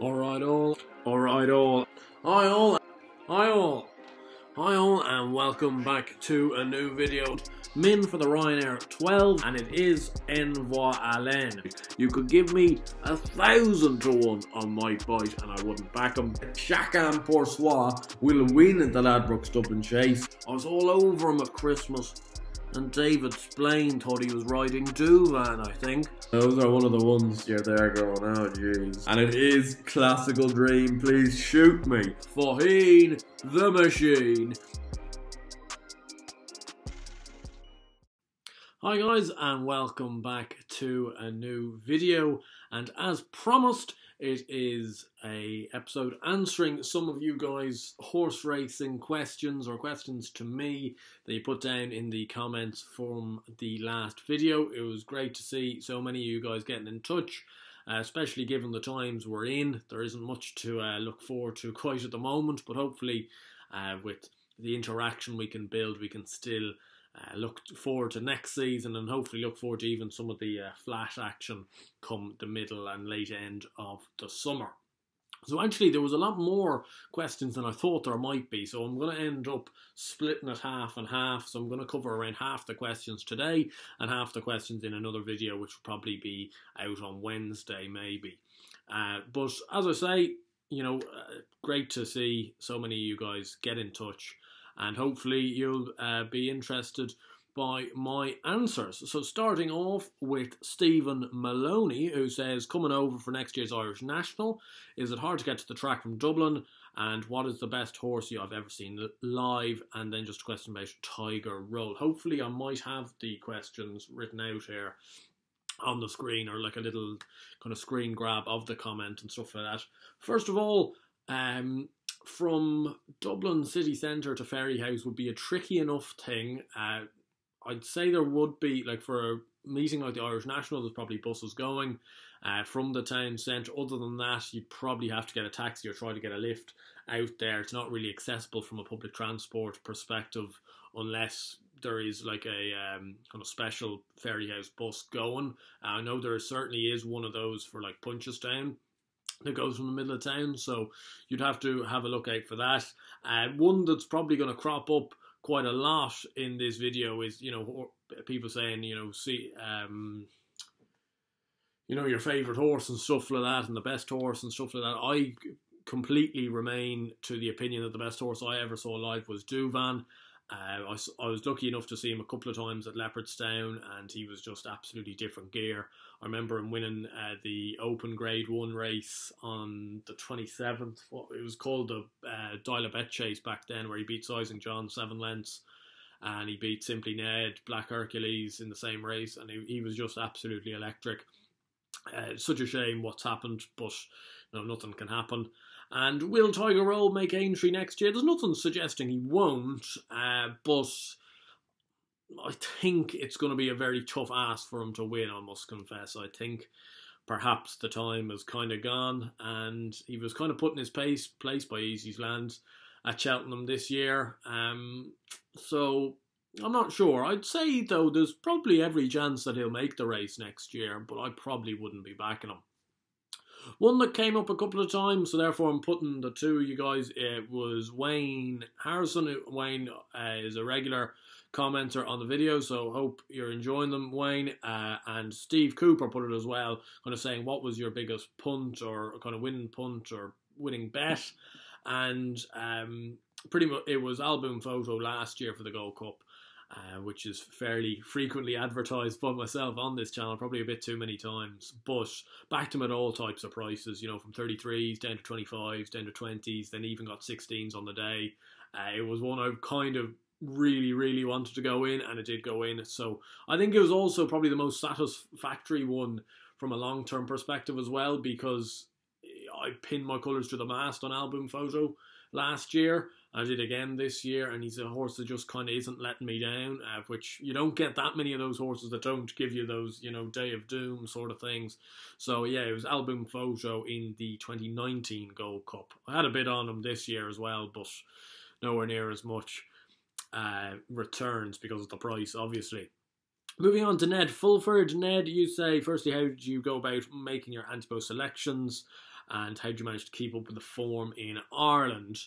Alright all, alright all, hi all, hi all, hi all and welcome back to a new video. Min for the Ryanair 12 and it is Envoi Allen. You could give me a thousand to one on my bite and I wouldn't back him. Chacun pour soi will win at the Ladbroke Dublin Chase. I was all over him at Christmas and David Splain thought he was riding Douvan, I think. Those are one of the ones Yeah, they are going, oh jeez. And it is Klassical Dream, please shoot me. Faugheen, the machine. Hi guys and welcome back to a new video and as promised it is a episode answering some of you guys horse racing questions or questions to me that you put down in the comments from the last video. It was great to see so many of you guys getting in touch. Uh, especially given the times we're in, there isn't much to uh, look forward to quite at the moment, but hopefully, uh, with the interaction we can build, we can still uh, look forward to next season and hopefully look forward to even some of the uh, flash action come the middle and late end of the summer. So actually there was a lot more questions than I thought there might be. So I'm going to end up splitting it half and half. So I'm going to cover around half the questions today and half the questions in another video which will probably be out on Wednesday maybe. Uh, but as I say, you know, uh, great to see so many of you guys get in touch and hopefully you'll uh, be interested by my answers. So starting off with Stephen Maloney, who says, coming over for next year's Irish National, is it hard to get to the track from Dublin? And what is the best horse you have ever seen live? And then just a question about Tiger Roll. Hopefully I might have the questions written out here on the screen or like a little kind of screen grab of the comment and stuff like that. First of all, um, from Dublin city centre to Fairyhouse would be a tricky enough thing. Uh, I'd say there would be, like for a meeting like the Irish National, there's probably buses going uh, from the town centre. Other than that, you'd probably have to get a taxi or try to get a lift out there. It's not really accessible from a public transport perspective unless there is like a um, kind of special Fairyhouse bus going. Uh, I know there certainly is one of those for like Punchestown that goes from the middle of town. So you'd have to have a look out for that. Uh, one that's probably going to crop up quite a lot in this video is, you know, people saying, you know, see, um, you know, your favourite horse and stuff like that, and the best horse and stuff like that. I completely remain to the opinion that the best horse I ever saw live was Douvan. Uh, I, I, was lucky enough to see him a couple of times at Leopardstown, and he was just absolutely different gear. I remember him winning uh, the Open Grade One race on the twenty seventh. It was called the uh, Dial Bet Chase back then, where he beat Sizing John seven lengths, and he beat Simply Ned, Black Hercules in the same race, and he, he was just absolutely electric. Uh, such a shame what's happened, but no, nothing can happen. And will Tiger Roll make entry next year? There's nothing suggesting he won't, uh, but I think it's going to be a very tough ask for him to win, I must confess. I think perhaps the time has kind of gone, and he was kind of put in his place, place by Easysland at Cheltenham this year. Um, so I'm not sure. I'd say, though, there's probably every chance that he'll make the race next year, but I probably wouldn't be backing him. One that came up a couple of times, so therefore I'm putting the two you guys. It was Wayne Harrison. Wayne uh, is a regular commenter on the video, so hope you're enjoying them, Wayne. Uh, and Steve Cooper put it as well, kind of saying what was your biggest punt or kind of winning punt or winning bet, and um, pretty much it was Al Boum Photo last year for the Gold Cup. Uh, which is fairly frequently advertised by myself on this channel, probably a bit too many times. But backed them at all types of prices, you know, from 33s down to 25s, down to 20s, then even got 16s on the day. Uh, it was one I kind of really, really wanted to go in, and it did go in. So I think it was also probably the most satisfactory one from a long term perspective as well, because I pinned my colours to the mast on Al Boum Photo last year. I did again this year, and he's a horse that just kind of isn't letting me down. Uh, which you don't get that many of those horses that don't give you those, you know, day of doom sort of things. So yeah, it was Al Boum Photo in the 2019 Gold Cup. I had a bit on him this year as well, but nowhere near as much uh, returns because of the price, obviously. Moving on to Ned Fulford. Ned, you say, firstly, how did you go about making your anti-post selections? And how do you manage to keep up with the form in Ireland?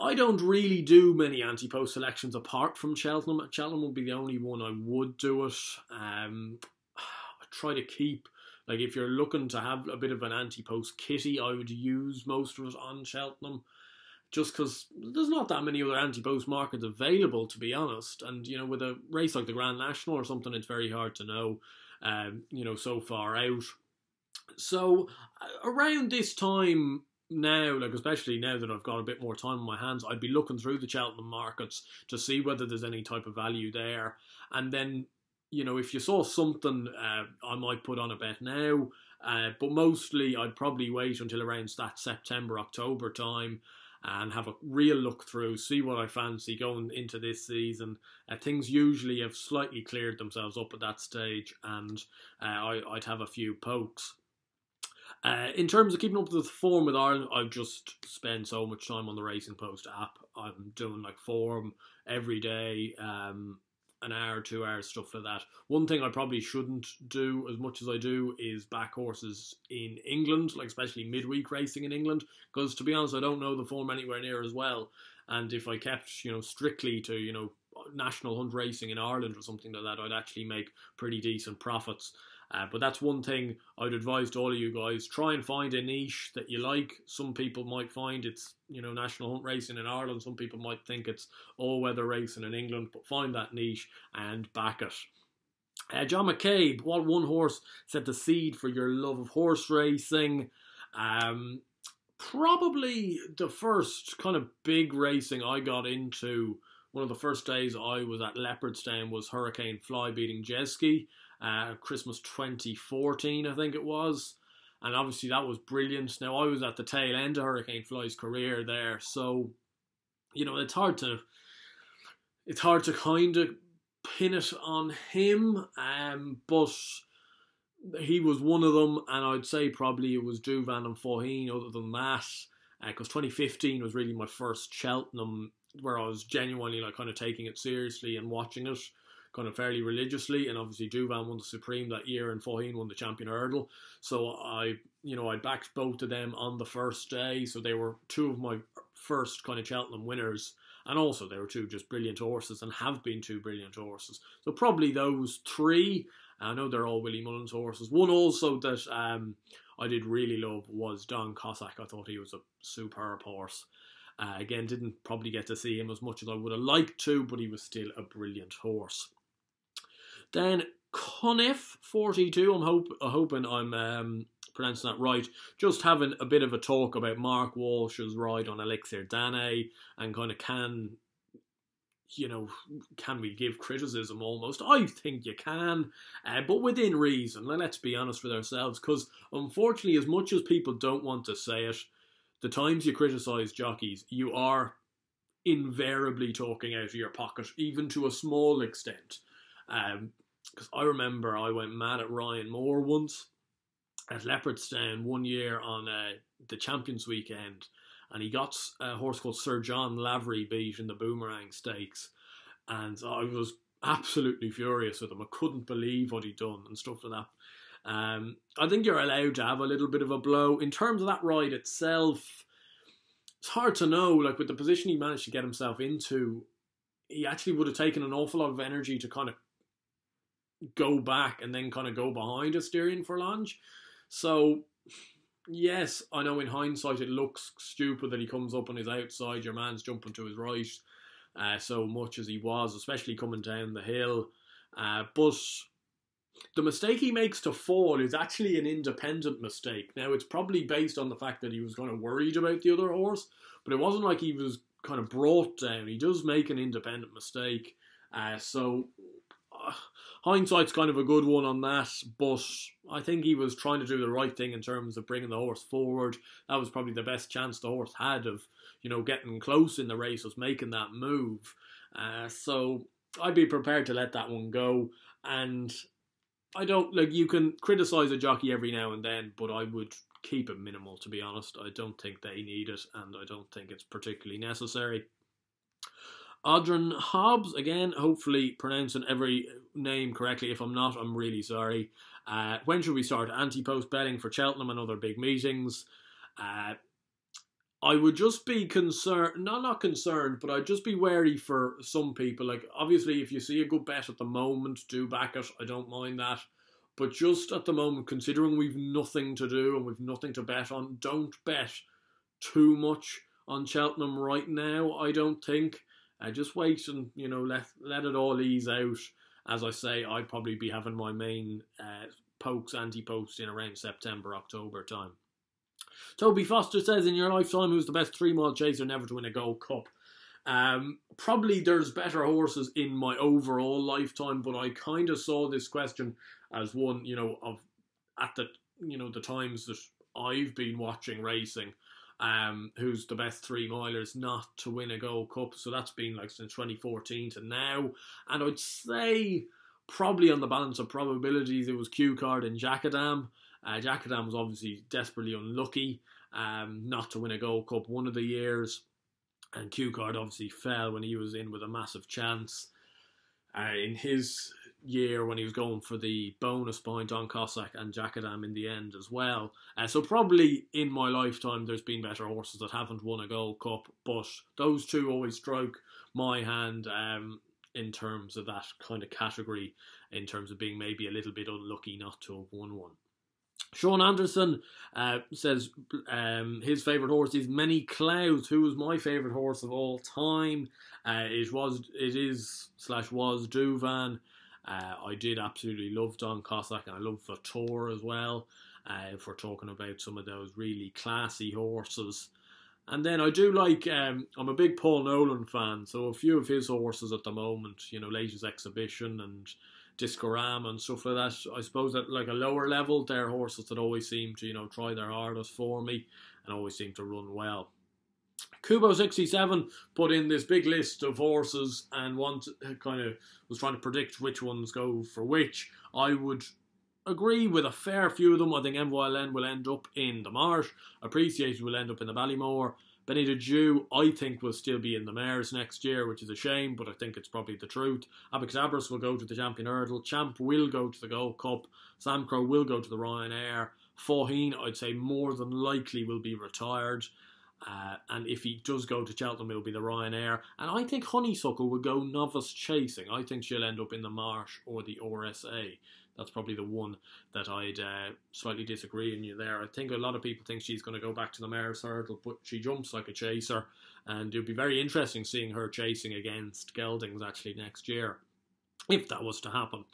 I don't really do many anti-post selections apart from Cheltenham. Cheltenham would be the only one I would do it. Um, I try to keep like if you're looking to have a bit of an anti-post kitty, I would use most of it on Cheltenham just because there's not that many other anti-post markets available, to be honest. And you know, with a race like the Grand National or something, it's very hard to know, um, you know, so far out. So around this time now, like especially now that I've got a bit more time on my hands, I'd be looking through the Cheltenham markets to see whether there's any type of value there, and then. You know, if you saw something, uh, I might put on a bet now. Uh, but mostly, I'd probably wait until around that September, October time, and have a real look through, see what I fancy going into this season. Uh, things usually have slightly cleared themselves up at that stage, and uh, I, would have a few pokes. Uh, in terms of keeping up with the form with Ireland, I've just spent so much time on the Racing Post app. I'm doing like form every day. Um, an hour, two hours, stuff like that. One thing I probably shouldn't do as much as I do is back horses in England, like especially midweek racing in England, because to be honest, I don't know the form anywhere near as well. And if I kept, you know, strictly to, you know, national hunt racing in Ireland or something like that, I'd actually make pretty decent profits. Uh, but that's one thing I'd advise to all of you guys. Try and find a niche that you like. Some people might find it's, you know, national hunt racing in Ireland. Some people might think it's all weather racing in England. But find that niche and back it. Uh, John McCabe, what one horse set the seed for your love of horse racing? Um, probably the first kind of big racing I got into. One of the first days I was at Leopardstown was Hurricane Fly beating Jezki uh, Christmas 2014, I think it was. And obviously that was brilliant. Now I was at the tail end of Hurricane Fly's career there, so you know it's hard to it's hard to kind of pin it on him. Um, but he was one of them, and I'd say probably it was Douvan and Faugheen. Other than that, because uh, 2015 was really my first Cheltenham where I was genuinely like kind of taking it seriously and watching it kind of fairly religiously. And obviously, Douvan won the Supreme that year, and Faugheen won the Champion Hurdle. So I, you know, I backed both of them on the first day. So they were two of my first kind of Cheltenham winners. And also, they were two just brilliant horses and have been two brilliant horses. So probably those three. I know they're all Willie Mullins horses. One also that um, I did really love was Don Cossack. I thought he was a superb horse. Uh, again, didn't probably get to see him as much as I would have liked to, but he was still a brilliant horse. Then Cunniff 42. I'm hope, hoping I'm um, pronouncing that right. Just having a bit of a talk about Mark Walsh's ride on Elixir Dane and kind of can you know, can we give criticism almost? I think you can, uh, but within reason. Let's be honest with ourselves, because unfortunately, as much as people don't want to say it, the times you criticise jockeys, you are invariably talking out of your pocket, even to a small extent. Um, because I remember I went mad at Ryan Moore once at Leopardstown one year on uh, the Champions Weekend, and he got a horse called Sir John Lavery beat in the Boomerang Stakes, and I was absolutely furious with him. I couldn't believe what he'd done and stuff like that. Um, I think you're allowed to have a little bit of a blow in terms of that ride itself. It's hard to know, like with the position he managed to get himself into, he actually would have taken an awful lot of energy to kind of go back and then kind of go behind Asterion Forlonge. So, yes, I know in hindsight it looks stupid that he comes up on his outside, your man's jumping to his right uh, so much as he was, especially coming down the hill. Uh, but the mistake he makes to fall is actually an independent mistake. Now, it's probably based on the fact that he was kind of worried about the other horse, but it wasn't like he was kind of brought down. He does make an independent mistake. Uh, so, uh, hindsight's kind of a good one on that, but I think he was trying to do the right thing in terms of bringing the horse forward. That was probably the best chance the horse had of, you know, getting close in the race, was making that move. Uh, so I'd be prepared to let that one go. And I don't like you can criticize a jockey every now and then, but I would keep it minimal to be honest. I don't think they need it, and I don't think it's particularly necessary. Audrin Hobbs, again, hopefully pronouncing every name correctly. If I'm not, I'm really sorry. Uh, when should we start anti-post betting for Cheltenham and other big meetings? Uh, I would just be concerned, not not concerned, but I'd just be wary for some people. Like obviously, if you see a good bet at the moment, do back it. I don't mind that. But just at the moment, considering we've nothing to do and we've nothing to bet on, don't bet too much on Cheltenham right now. I don't think. Uh, just wait and you know let let it all ease out. As I say, I'd probably be having my main uh, pokes anti-post in around September October time. Toby Foster says, in your lifetime, who's the best three mile chaser never to win a Gold Cup? Um, probably there's better horses in my overall lifetime, but I kind of saw this question as one, you know, of at the you know the times that I've been watching racing. Um, who's the best three milers not to win a Gold Cup? So that's been like since 2014 to now, and I'd say probably on the balance of probabilities, it was Cue Card and Djakadam. Uh, Djakadam was obviously desperately unlucky um, not to win a Gold Cup one of the years, and Cue Card obviously fell when he was in with a massive chance. Uh, in his year when he was going for the bonus point on Cossack and Djakadam in the end as well. Uh, so probably in my lifetime there's been better horses that haven't won a Gold Cup, but those two always strike my hand um, in terms of that kind of category, in terms of being maybe a little bit unlucky not to have won one. Sean Anderson uh, says um, his favourite horse is Many Clouds, who was my favourite horse of all time. Uh, it was, it is slash was Douvan. Uh, I did absolutely love Don Cossack and I love Vautour as well. Uh, if we're talking about some of those really classy horses. And then I do like, um, I'm a big Paul Nolan fan, so a few of his horses at the moment, you know, latest exhibition and Discorama and stuff like that. I suppose at like a lower level, they're horses that always seem to, you know, try their hardest for me and always seem to run well. Kubo67 put in this big list of horses and want kind of was trying to predict which ones go for which. I would agree with a fair few of them. I think MYLN will end up in the Marsh. Appreciated will end up in the Ballymore. Benie Des Dieux, I think, will still be in the Mares next year, which is a shame, but I think it's probably the truth. Abacadabras will go to the Champion Hurdle. Champ will go to the Gold Cup. Samcro will go to the Ryanair. Faugheen, I'd say, more than likely will be retired. Uh, and if he does go to Cheltenham, it'll be the Ryanair. And I think Honeysuckle will go novice chasing. I think she'll end up in the Marsh or the RSA that's probably the one that I'd uh, slightly disagree in you there. I think a lot of people think she's going to go back to the mare's hurdle, but she jumps like a chaser, and it would be very interesting seeing her chasing against Geldings actually next year, if that was to happen.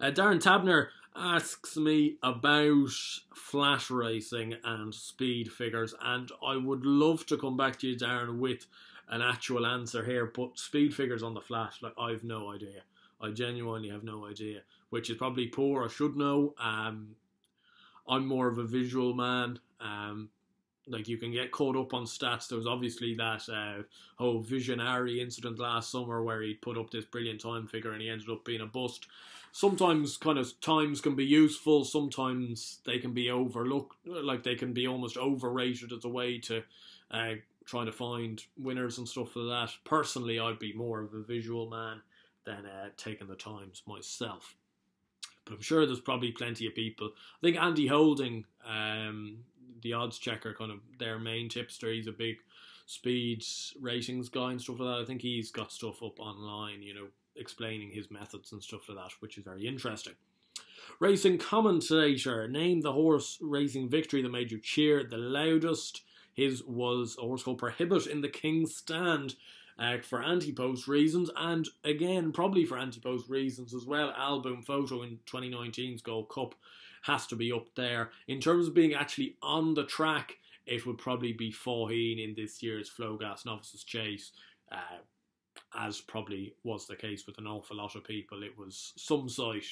Uh, Darren Tabner asks me about flat racing and speed figures, and I would love to come back to you, Darren, with an actual answer here. But speed figures on the flat, like I've no idea. I genuinely have no idea which is probably poor. I should know. Um, I'm more of a visual man. Um, like you can get caught up on stats. There was obviously that uh, whole visionary incident last summer where he put up this brilliant time figure and he ended up being a bust. Sometimes kind of times can be useful. Sometimes they can be overlooked, like they can be almost overrated as a way to uh, try to find winners and stuff like that. Personally, I'd be more of a visual man than uh, taking the times myself. But I'm sure there's probably plenty of people. I think Andy Holding, um, the odds checker, kind of their main tipster. He's a big speed ratings guy and stuff like that. I think he's got stuff up online, you know, explaining his methods and stuff like that, which is very interesting. Racing commentator, name the horse racing victory that made you cheer the loudest. His was a horse called Prohibit in the King's Stand uh, for anti-post reasons, and again probably for anti-post reasons as well. Al Boum Photo in 2019's Gold Cup has to be up there. In terms of being actually on the track, it would probably be Faugheen in this year's Flogas Novices Chase. Uh, as probably was the case with an awful lot of people, it was some sight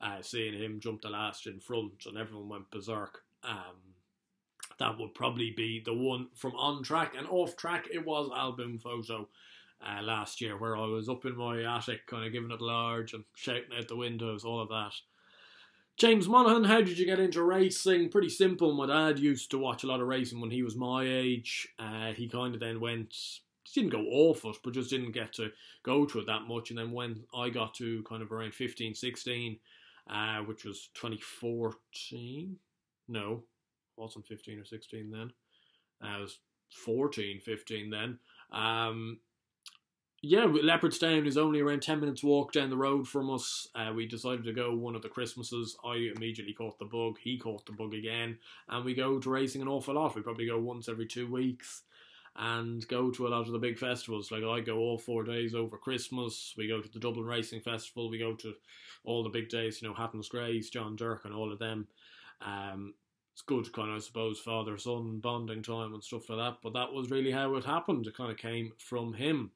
uh, seeing him jump the last in front, and everyone went berserk. Um, that would probably be the one from on track and off track. It was Al Boum Photo uh, last year where I was up in my attic, kind of giving it large and shouting out the windows, all of that. James Monaghan, how did you get into racing? Pretty simple. My dad used to watch a lot of racing when he was my age. Uh, he kind of then went didn't go it, but just didn't get to go to it that much. And then when I got to kind of around 15, 16, uh, which was 2014, no, wasn't 15 or 16 then. Uh, I was 14, 15 then. Um, yeah, Leopardstown is only around 10 minutes walk down the road from us. Uh, we decided to go one of the Christmases. I immediately caught the bug. He caught the bug again. And we go to racing an awful lot. We probably go once every two weeks and go to a lot of the big festivals. Like I go all four days over Christmas. We go to the Dublin Racing Festival. We go to all the big days, you know, Hatton's Grace, John Durkan, and all of them. Um, it's good kind of, I suppose, father son bonding time and stuff like that. But that was really how it happened. It kind of came from him.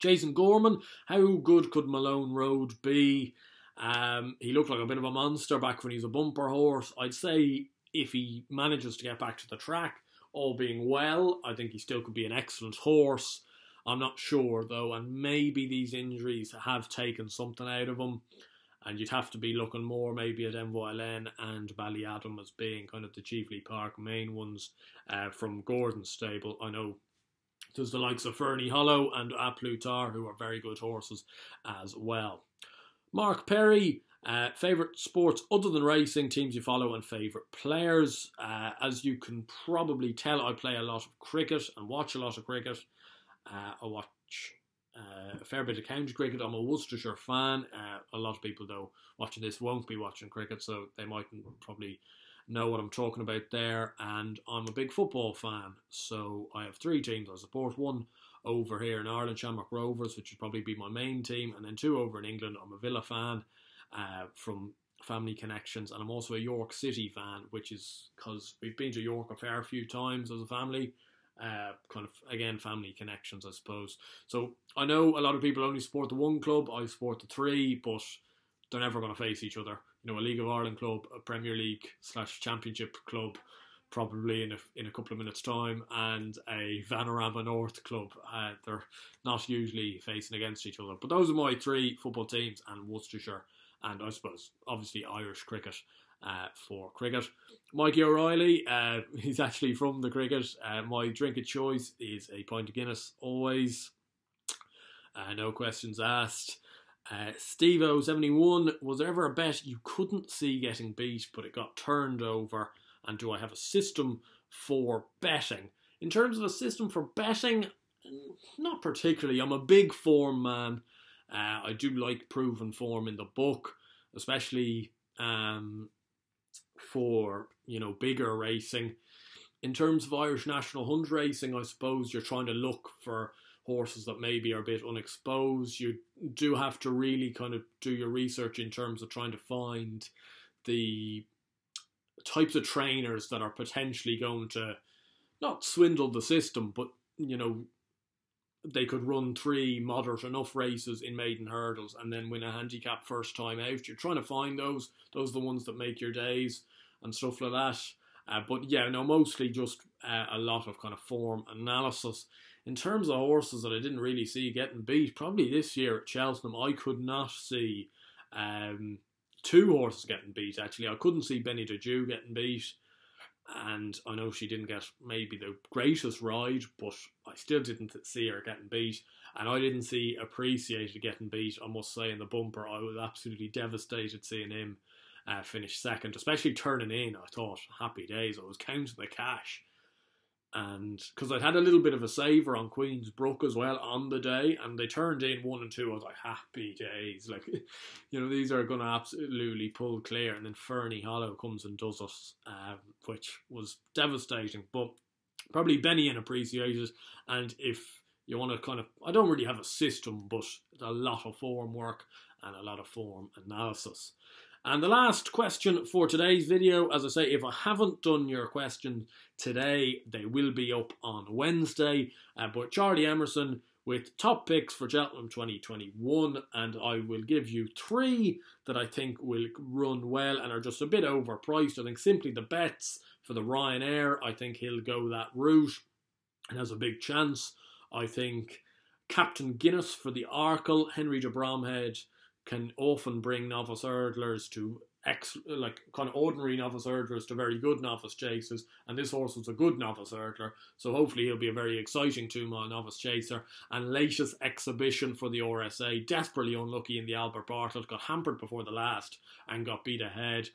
Jason Gorman, how good could Malone Road be? Um, he looked like a bit of a monster back when he was a bumper horse. I'd say if he manages to get back to the track, all being well, I think he still could be an excellent horse. I'm not sure though, and maybe these injuries have taken something out of him. And you'd have to be looking more maybe at Envoi Allen and Ballyadam as being kind of the Cheveley Park main ones uh, from Gordon's stable. I know there's the likes of Ferny Hollow and A Plus who are very good horses as well. Mark Perry, uh, favourite sports other than racing, teams you follow, and favourite players. Uh, as you can probably tell, I play a lot of cricket and watch a lot of cricket. Uh, I watch uh, a fair bit of county cricket. I'm a Worcestershire fan. Uh, a lot of people, though, watching this won't be watching cricket, so they mightn't probably know what I'm talking about there. And I'm a big football fan, so I have three teams I support. One over here in Ireland, Shamrock Rovers, which would probably be my main team, and then two over in England. I'm a Villa fan uh, from family connections, and I'm also a York City fan, which is because we've been to York a fair few times as a family. Uh, kind of again family connections, I suppose. So I know a lot of people only support the one club. I support the three, but they're never going to face each other. You know, a League of Ireland club, a Premier League slash Championship club, probably in a in a couple of minutes' time, and a Vanarama North club. Uh, they're not usually facing against each other. But those are my three football teams, and Worcestershire, and I suppose obviously Irish cricket uh, for cricket. Mikey O'Reilly, uh, he's actually from the cricket. Uh, my drink of choice is a pint of Guinness, always. Uh, no questions asked. Uh, Steve 71, was there ever a bet you couldn't see getting beat, but it got turned over? And do I have a system for betting? In terms of a system for betting, not particularly. I'm a big form man. Uh, I do like proven form in the book, especially um, for you know bigger racing. In terms of Irish National Hunt racing, I suppose you're trying to look for horses that maybe are a bit unexposed. You do have to really kind of do your research in terms of trying to find the types of trainers that are potentially going to not swindle the system, but you know they could run three moderate enough races in maiden hurdles and then win a handicap first time out. You're trying to find those. Those are the ones that make your days and stuff like that. Uh, but yeah, no, mostly just uh, a lot of kind of form analysis. In terms of horses that I didn't really see getting beat, probably this year at Cheltenham, I could not see um, two horses getting beat. Actually, I couldn't see Benny Benideju getting beat and I know she didn't get maybe the greatest ride, but I still didn't see her getting beat, and I didn't see Appreciated getting beat. I must say in the bumper, I was absolutely devastated seeing him uh, finish second, especially turning in. I thought happy days. I was counting the cash, and because I'd had a little bit of a saver on Queen's Brook as well on the day, and they turned in one and two. I was like, happy days, like you know these are going to absolutely pull clear. And then Ferny Hollow comes and does us, um, which was devastating. But probably Benny and appreciated, and if you want to kind of, I don't really have a system, but a lot of form work and a lot of form analysis. And the last question for today's video, as I say, if I haven't done your question today, they will be up on Wednesday. Uh, but Charlie Emerson with top picks for Cheltenham 2021, and I will give you three that I think will run well and are just a bit overpriced. I think Simply The Betts for the Ryanair, I think he'll go that route and has a big chance. I think Captain Guinness for the Arkle, Henry de Bromhead can often bring novice hurdlers to ex like kind of ordinary novice hurdlers to very good novice chasers, and this horse was a good novice hurdler, so hopefully he'll be a very exciting two mile novice chaser. And latest exhibition for the RSA, desperately unlucky in the Albert Bartlett, got hampered before the last and got beat ahead.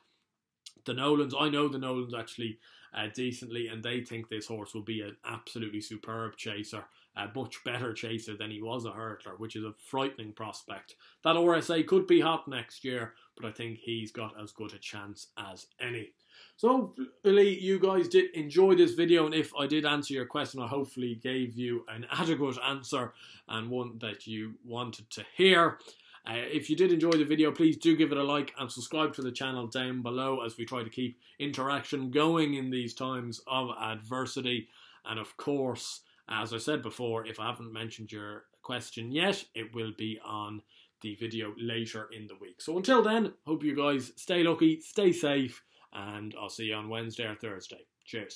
The Nolans, I know the Nolans actually uh, decently, and they think this horse will be an absolutely superb chaser a much better chaser than he was a hurdler, which is a frightening prospect. That RSA could be hot next year, but I think he's got as good a chance as any. So hopefully you guys did enjoy this video and if I did answer your question I hopefully gave you an adequate answer and one that you wanted to hear. Uh, if you did enjoy the video please do give it a like and subscribe to the channel down below as we try to keep interaction going in these times of adversity and of course as I said before, if I haven't mentioned your question yet, it will be on the video later in the week. So until then, hope you guys stay lucky, stay safe, and I'll see you on Wednesday or Thursday. Cheers.